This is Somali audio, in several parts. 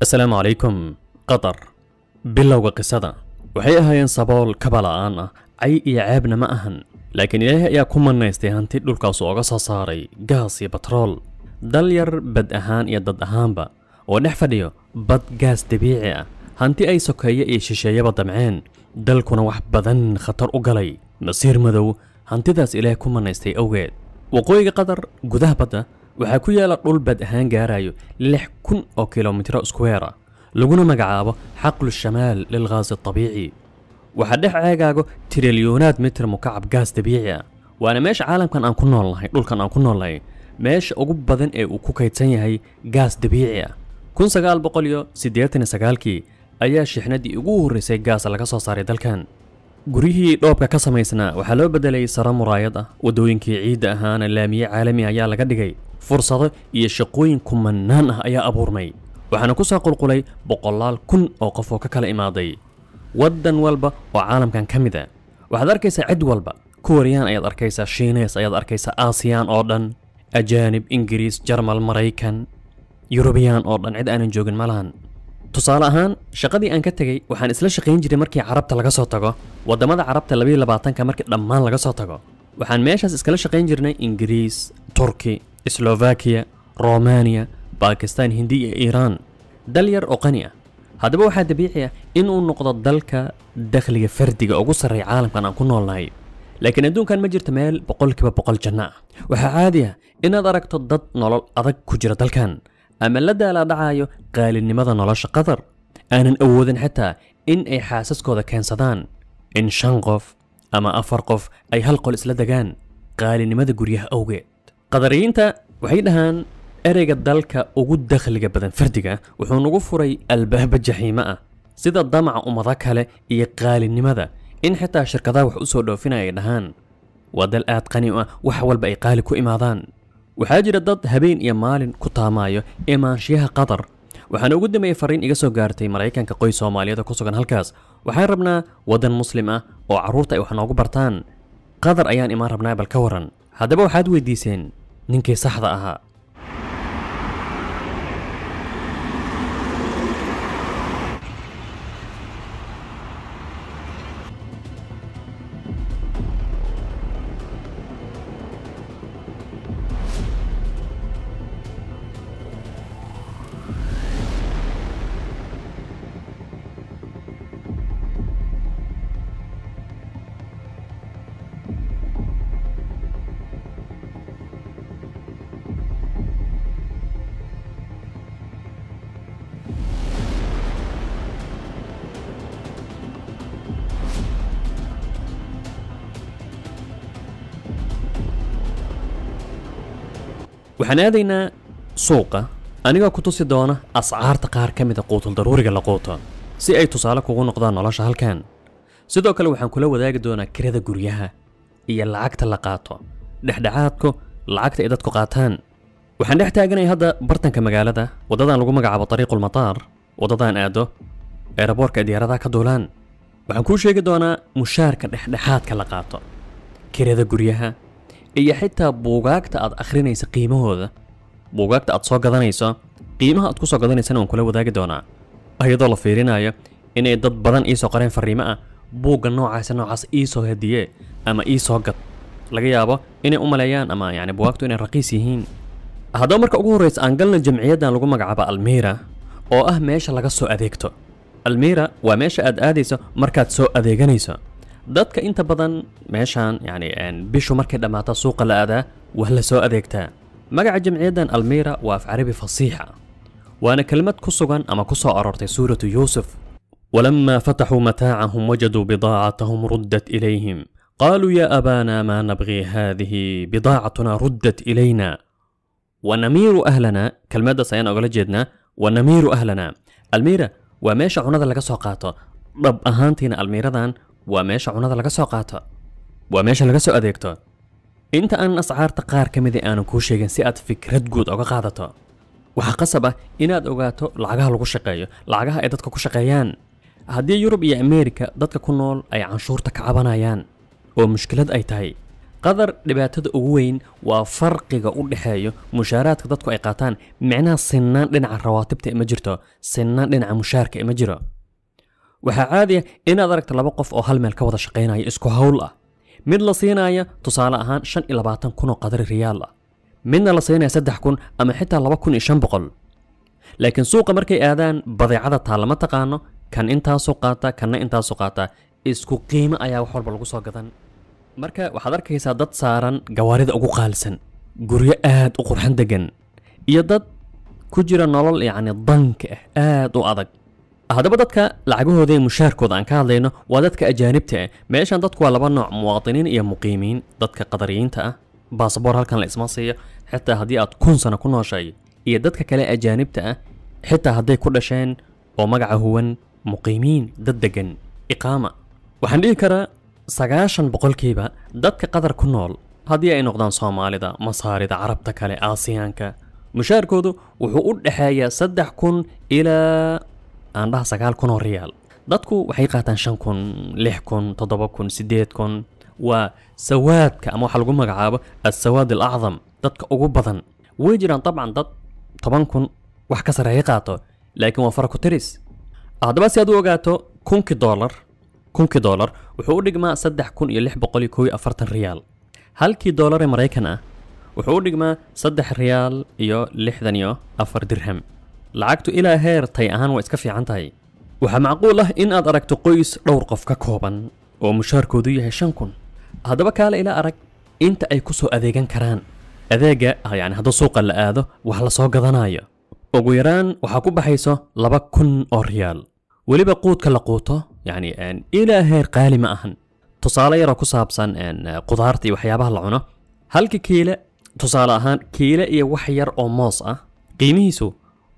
asalaamu calaykum qatar. Bilowga qisada. Waxay ahaayeen sabool kaba la'aan ah. Cay iyo ceebna ma ahan. Laakiin ilaahay ayaa ku manaystay hanti dhulkaasu oga soo saaray gaas iyo batrool. Dal yar bad ahaan iyo dad ahaanba. Oo dhex fadhiyo bad gaas dabiici ah. Hanti ay sokeeye iyo shisheeyaba damceen. Dalkuna wax badan khatar u galay. Masiir madow hantidaas ilaahay ku manaystay awgeed. Waqooyiga qatar gudaha badda waxaa ku yaalla dhul bad ahaan gaarayo lix kun oo kilomitro iskuweer ah laguna magacaabo xaqlu shamaal lilghaasi abiici waxaa dhex ceegaago trilyonaad mitir mukacab gaas dabiici ah. Waana meesha caalamkan aan ku noolnahay dhulkan aan ku noolnahay meesha ugu badan ee uu ku kaydsan yahay gaas dabiici ah. Kun sagaal boqol iyo siddeetan sagaalkii ayaa shixnadii ugu horreysay gaas laga soo saaray dalkan. Guryihii dhoobka ka samaysnaa waxaa loo bedelay saro muraayad ah. Waddooyinkii ciidda ahaana laamiye caalami ayaa laga dhigay fursado iyo shaqooyin kumanaan ah ayaa abuurmay. Waxaana ku soo qulqulay boqolaal kun oo qof oo ka kala imaaday. Waddan walba oo caalamkan ka mid a waxaad arkaysaa cid walba. Kuwariyaan ayaad arkaysaa shiinees ayaad arkaysaa aasiyaan oo dhan ajaanib ingiriis jarmal maraykan yurubiyaan oo dhan cid aanan joogin ma lahan. Tusaale ahaan shaqadii aan ka tegey waxaan isla shaqayn jiray markii carabta laga soo tago waddamada carabta labayo labaatanka markii dhammaan laga soo tago. Waxaan meeshaas iskala shaqayn jirnay ingiriis turki slovakiya romaniya bakistan hindi iyo iiraan dal yar oo qani ah. Haddaba waxaa dabiici ah inuu noqdo dalka dakhliga fardiga ugu sarreeya caalamkan aan ku noolnahay. Laakiin adduunkan ma jirto meel boqolkiiba boqol janno ah. Waxaa caadi ah inaad aragto dad nolol adag ku jira dalkan ama la daalaadhacayo qaalinimada nolosha qatar aanan awoodin xitaa in ay xaasaskooda keensadaan in shan qof ama afar qof ay hal qol isla degaan qaalinimada guryaha awgeed qadariyiinta waxay dhahaan ereyga dalka ugu dakhliga badan fardiga wuxuu nagu furay albaaba jaxiimo ah sida damaca ummado kale iyo qaalinimada in xitaa shirkadaha wax u soo dhoofinaya ay dhahaan waa dal aad qani u ah wax walba ay qaali ku imaadaan waxaa jira dad habeen iyo maalin ku taamaayo imaanshiyaha qatar waxaana ugu dambeeyey fariin iga soo gaartay maraykanka qoys soomaaliyeed oo ku sugan halkaas waxaan rabnaa waddan muslim ah oo carruurta ay wax noogu bartaan qatar ayaan imaan rabnaa bal ka waran haddaba waxaad weydiiseen ninkii saxda ahaa waxaan aadaynaa suuqa anigoo ku tusi doona ascaarta qaar ka mida quutul daruuriga la quuto si ay tusaale kugu noqdaan nolosha halkan sidoo kale waxaan kula wadaagi doonaa kirada guryaha iyo lacagta la qaato dhexdhexaadku lacagta ay dadku qaataan waxaan dhex taaganay hadda bartanka magaalada waddadan lagu magacaabo dariiqulmataar waddadaan aado eeraboorka diyaaradaha ka duulaan waxaan kuu sheegi doonaa mushaarka dhexdhexaadka la qaato kirada guryaha iyo xitaa buugaagta aad akhrinaysa qiimahooda. Buugaagta aad soo gadanayso qiimaha aad ku soo gadanaysana waan kula wadaagi doonaa. Iyadoo la fiirinayo inay dad badan iisoo qoreen farriimo ah buugga noocaasa noocaas iisoo hadiye ama iisoo gad. Laga yaabo inay u maleeyaan ama yacni buugaagtu inay raqiis yihiin. Haddaba marka ugu horreysa aan galna jamciyaddan lagu magacaabo almiira oo ah meesha laga soo adeegto. Almiira waa meesha aad aadayso markaad soo adeeganayso dadka inta badan meeshaan yacni bishu markay dhammaato suuqa la aadaa waa la soo adeegtaa magaca jamciyaddan almiira waa af carabi fasiixa waana kelmad ku sugan ama ku soo aroortay suuratu yuusuf ولما فتحوا متاعهم وجدوا بضاعتهم ردت إليهم قالوا يا أبانا ما نبغي هذه بضاعتنا ردت إلينا ونمير أهلنا كلمة سيان أقول جدنا ونمير أهلنا الميرة وماشا عنada laga soo qaato dhab ahaantiina almiiradan waa meesha cunada laga soo qaato. Waa meesha laga soo adeegto. Inta aan ascaarta qaar ka mida aanan kuu sheegin si aad fikrad guud oga qaadato waxaa qasab ah inaad ogaato lacagaha lagu shaqeeyo lacagaha ay dadka ku shaqeeyaan. Haddii yurub iyo ameerika dadka ku nool ay canshuurta ka cabanayaan oo mushkilad ay tahay qatar dhibaatada ugu weyn waa farqiga u dhexeeyo mushaaraadka dadku ay qaataan. Micnaha sinnaan dhinaca rawaatibta ma jirto sinnaan dhinaca mushaarka ma jiro waxaa caadiya inaad aragta laba qof oo hal meel ka wada shaqaynaya isku hawl ah. Mid la siinaya tusaale ahaan shan iyo labaatan kun oo qadari riyaal ah. Midna la siinaya saddex kun ama xitaa laba kun iyo shan boqol. Laakiin suuqa markay aadaan badeecada taa lama taqaano kan intaasoo qaata kanna intaasoo qaata isku qiimo ayaa wax walba lagu soo gadan. Marka waxaad arkaysaa dad saaran gawaarida ugu qaalisan guryo aad u qurxan degan iyo dad ku jira nolol yacni danka ah aad u adag haddaba dadka lacagahooda mushaarkooda aan ka hadlayno waa dadka ajaanibta ah meeshan dadku waa laba nooc muwaadiniin iyo muqiimiin. Dadka qadariyiinta ah baasaboor halkan la siiyo xitaa haddii aad kun sano ku nooshay. Iyo dadka kale ajaanibta ah xitaa hadday ku dhasheen oo magaca huwan muqiimiin dad degan iqaama. Waxaan dhihi karaa sagaashan boqolkiiba dadka qatar ku nool haddii ay noqdaan soomaalida masaarida carabta kale aasiyaanka. Mushaarkoodu wuxuu u dhexeeyaa saddex kun ilaa aan dhaha sagaal kun oo riyaal dadku waxay qaataan shan kun lix kun toddoba kun siddeed kun waa sawaadka ama waxaa lagu magacaabo assawaad alacdam dadka ugu badan way jiraan dabcan dad toban kun wax ka sarreeya qaato laakiin waa faraku tiris haddaba si aad u ogaato kunkii doolar kunkii doolar wuxuu u dhigmaa saddex kun iyo lix boqol iyo kow iyo afartan riyaal halkii doolar ee maraykan ah wuxuu u dhigmaa saddex riyaal iyo lixdan iyo afar dirham lacagtu ilaa heer tay ahaan waa iska fiican tahay waxaa macquul ah in aad aragto qoys dhowr qof ka kooban oo mushaarkoodu yahay shan kun. Haddaba kaale ilaa arag inta ay ku soo adeegan karaan. Adeega yani hadduu suuqa la aado wax la soo gadanayo ugu yaraan waxaa ku baxayso laba kun oo riyaal. Weliba quudka la quuto yacni ilaa heer qaali ma ahan. Tusaale yaroo ku saabsan qudaarta iyo waxyaabaha la cuno. Halka kiile tusaale ahaan kiile iyo wax yar oo moos ah qiimihiisu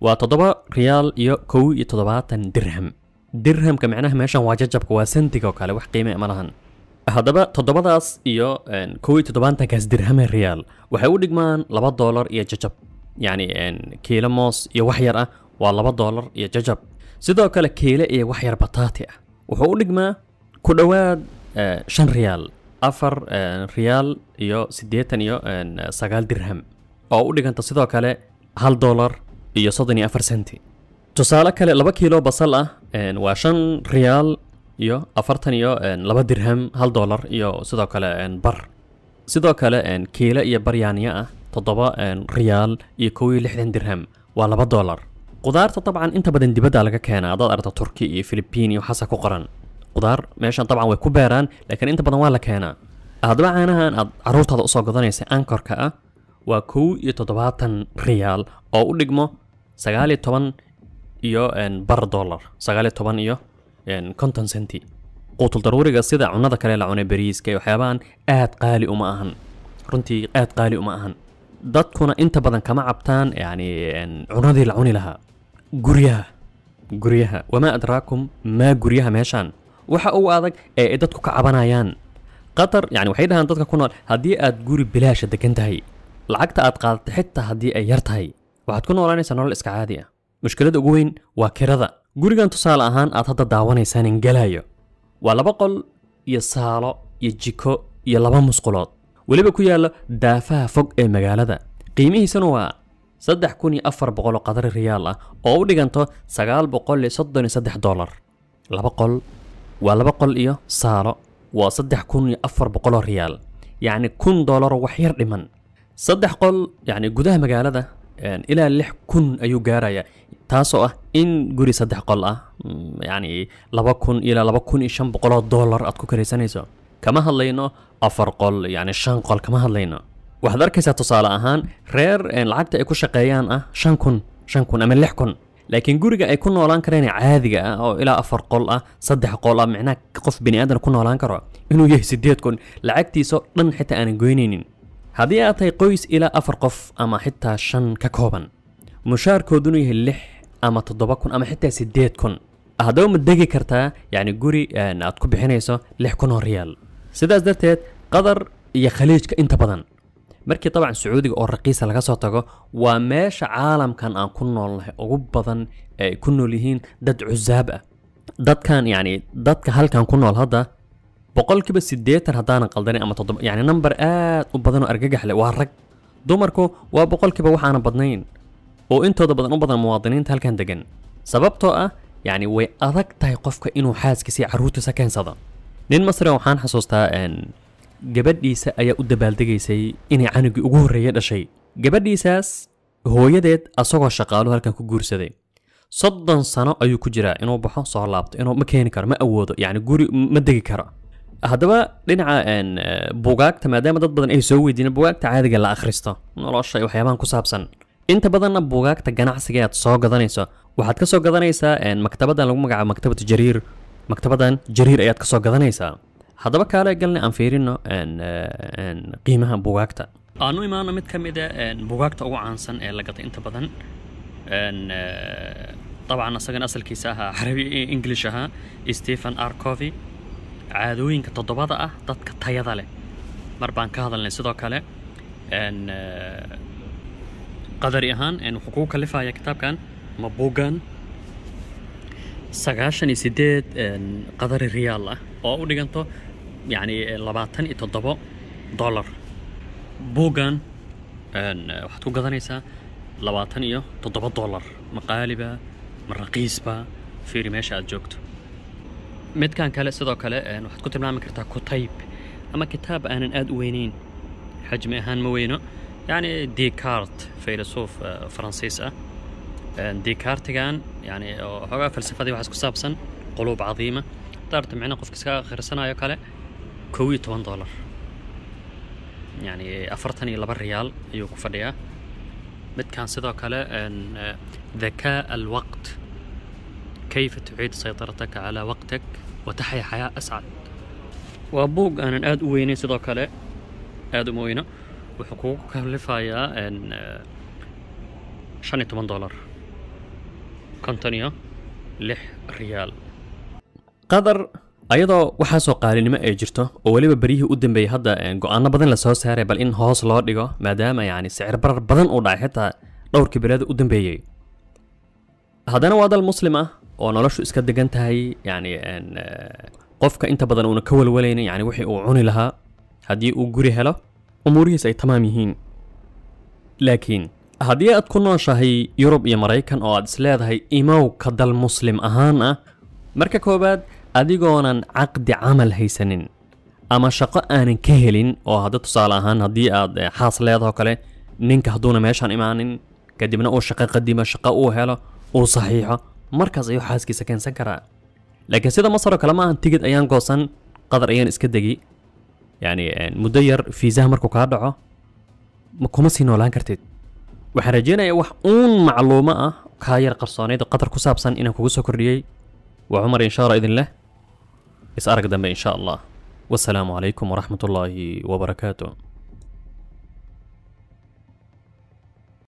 waa toddoba riyaal iyo kow iyo toddobaatan dirham. Dirhamka micnaha meeshan waa jajabka waa santiga oo kale wax qiime ma lahan. Haddaba toddobadaas iyo kow iyo toddobaatankaas dirhame riyaal waxay u dhigmaan laba doolar iyo jajab. Yacni kiilo moos iyo wax yar ah waa laba doolar iyo jajab. Sidoo kale kiile iyo wax yar bataati ah wuxuu u dhigmaa ku dhowaad shan riyaal afar riyaal iyo siddeetan iyo sagaal dirham. Oo u dhiganta sidoo kale hal doolar iyo soddon iyo afar senti. Tusaale kale laba kiilo basal ah waa shan riyaal iyo afartan iyo laba dirham hal doolar iyo sidoo kale bar. Sidoo kale kiile iyo baryaaniya ah toddoba riyaal iyo kow iyo lixdan dirham waa laba doolar qudaarta dabcan inta badan dibadda laga keenaa haddaad aragto turki iyo filibiin iyo waxaasa ku qoran. Qudaar meeshan dabcan way ku beeraan laakiin inta badan waa la keenaa. Haddaba caanahan aad carruurtaada u soo gadanaysa ankorka ah waa kow iyo toddobaatan riyaal oo u dhigmo sagaal iyo toban iyo bar dollar. sagaal iyo toban iyo konton senti. Quutul daruuriga sida cunada kale la cunay bariiska iyo waxyaabahan aad qaali uma ahan. Runtii aad qaali uma ahan. Dadkuna inta badan kama cabtaan yani cunadii la cuni lahaa. Guryaha. Guryaha. Wamaa adraakum maa guryaha meeshaan? Waxa ugu adag ee ay dadku ka cabanayaan. Qatar yani waxay dhahaan dadka ku nool haddii aad guri bilaasha degan tahay lacagta aad qaadato xitaa haddii ay yar tahay waxaad ku noolaanaysaa nolol iska caadi ah. Mushkilada ugu weyn waa kirada. Gurigan tusaale ahaan aad hadda daawanaysaan in galayo waa laba qol iyo saalo iyo jiko iyo laba musqulood. Weliba ku yaalla daafaha fog ee magaalada. Qiimihiisuna waa saddex kun iyo afar boqol oo qadari riyaal ah oo u dhiganto sagaal boqol iyo soddon iyo saddex dollar. Laba qol waa laba qol iyo saalo waa saddex kun iyo afar boqoloo riyaal. Yacni kun dollaroo wax yar dhiman. Saddex qol yacni gudaha magaalada ilaa lix kun ayuu gaaraya taasoo ah in guri saddex qol ah yacni laba kun ilaa laba kun iyo shan boqoloo dollar aad ku karaysanayso. Kama hadlayno afar qol yacni shan qol kama hadlayno. Waxaad arkaysaa tusaale ahaan reer lacagta ay ku shaqeeyaan ah shan kun shan kun ama lix kun. Laakiin guriga ay ku noolaan kareen caadiga ah oo ilaa afar qol ah saddex qol ah micnaha qof bini aadan ku noolaan karo inuu yahay sideed kun lacagtiisoo dhan xitaa aanan goynaynin mushaarkoodunu yahay lix ama toddoba kun ama xitaa sideed kun haddaba ma degi kartaa yacni guri aad ku bixinayso lix kun oo riyaal sidaas darteed qatar iyo khaliijka inta badan markii dabcan sacuudiga oo raqiisa laga soo tago waa meesha caalamkan aan ku noolnahay ugu badan ee ay ku nool yihiin dad cusaab ah dadkan yacni dadka halkan ku nool hadda boqolkiiba siddeetan haddaanan qaldanin ama toddoba yacni nambar aad u badan oo argagax leh waa rag dumarku waa boqolkiiba waxaanan badnayn oo intooda badan u badan muwaadiniinta halkan degan sababtoo ah yacni way adag tahay qofka inuu xaaskiisa iyo carruurtiisa keensado nin masri waxaan xasuustaa gabadhiisa ayaa u dabaaldegaysay inay canugii ugu horreeya dhashay gabadhiisaas hooyadeed asagoo shaqaalu halkan ku guursaday soddon sano ayuu ku jiraa inuu baxo soo laabto inuu ma keeni karo ma awoodo yacni guri ma degi karo eh, ay soo weydiineen buugaagta caadiga la akhristo nolosha iyo waxyaabahan ku saabsan inta badanna buugaagta ganacsiga aad soo gadanayso waxaad ka soo gadanaysaa een, maktabadan lagu magacaabo maktabatu jariir maktabadan jariir ayaad ka soo gadanaysaa haddaba kaale galna aan fiirino een, eh, een, qiimaha buugaagta aanu imaano mid ka mid a buugaagta ugu caansan ee la gatay inta badan een, eh, dabcan asagana asalkiisa ahaa carabi english ahaa stephen r covey caadooyinka toddobada ah dadka tayada leh. Mar baan ka hadalnay sidoo kale eh, qadari ahaan wuxuu kugu kalifaya kitaabkan ma buuggan sagaashan iyo sideed qadari riyaal ah oo u dhiganto yacni labaatan iyo toddobo dollar. Eh, waxaad ku gadanaysaa labaatan iyo toddoba dollar. Ma qaaliba ma raqiisba fiiri meesha aad joogto midkan kale sidoo kale waxaad ku tilmaami kartaa kutayb ama kitaab aanan aad u weyneyn xajmi ahaan ma weyno yacni descart filosof eh, faransiis ah Een, descartigan yani oo xoogaa falsafadii waxaas ku saabsan quluub cadiima daarta micna qofka iska akhrisanayo kale kow iyo toban dollar yani afartan iyo laba riyaal ayuu ku fadhiyaa midkan sidoo kale eh, ذكاء الوقت كيف تعيد سيطرتك على وقتك وتحيا حياة أسعد waa buug aanan aada u weynayn sidoo kale aada uma weyno wuxuu kugu kalifayaa een, eh, shan iyo toban dollar konton iyo lix riyaal qadar ayadoo waxaasoo qaalinimo ay jirto oo weliba beryihii u dambeeyey hadda een, go-aano badan lasoo saaray bal in hoos loo dhigo maadaama yacni sicir barar badan uu dhacay xitaa dhowrkii bilaada u dambeeyey haddana waa dal muslim ah oo noloshu iska degan tahay yacni een, eh, qofka inta badan uuna ka walwalaynin yani wixii uu cuni lahaa haddii uu guri helo umuurihiis ay tamaam yihiin. Laakiin haddii aad ku nooshahay yurub iyo maraykan oo aad isleedahay imow ka dal muslim ahaan ah marka koowaad adigoonan caqdi camal haysanin ama shaqo aanan ka helin oo hadda tusaale ahaan haddii aad eh, xaas leedahoo kale ninka hadduuna meeshaan imaanin kadibna uu shaqo qadimo shaqo uu helo uu saxiixo مركز أيو حاسكي سكن سكرة لكن سيدا مصر وكلما عن تيجد أيان قوسن قدر أيان إسكدقي يعني مدير في زهمر كوكاردعو مكوما سينو لأن كرتيد وحراجينا أيو حقون معلومة كاير قرصاني دو قدر كسابسان إنا كوكوسو كرديي وعمر إن شاء الله إذن الله إسأرك دم إن شاء الله والسلام عليكم ورحمة الله وبركاته